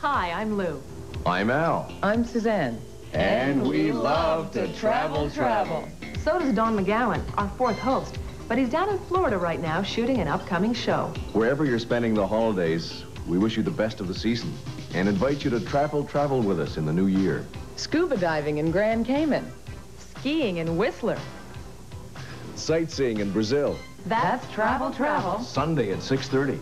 Hi, I'm Lou. I'm Al. I'm Suzanne. And we love to travel, travel. So does Don McGowan, our fourth host. But he's down in Florida right now shooting an upcoming show. Wherever you're spending the holidays, we wish you the best of the season and invite you to travel, travel with us in the new year. Scuba diving in Grand Cayman. Skiing in Whistler. Sightseeing in Brazil. That's, Travel Travel. Sunday at 6.30.